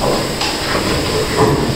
Olha lá.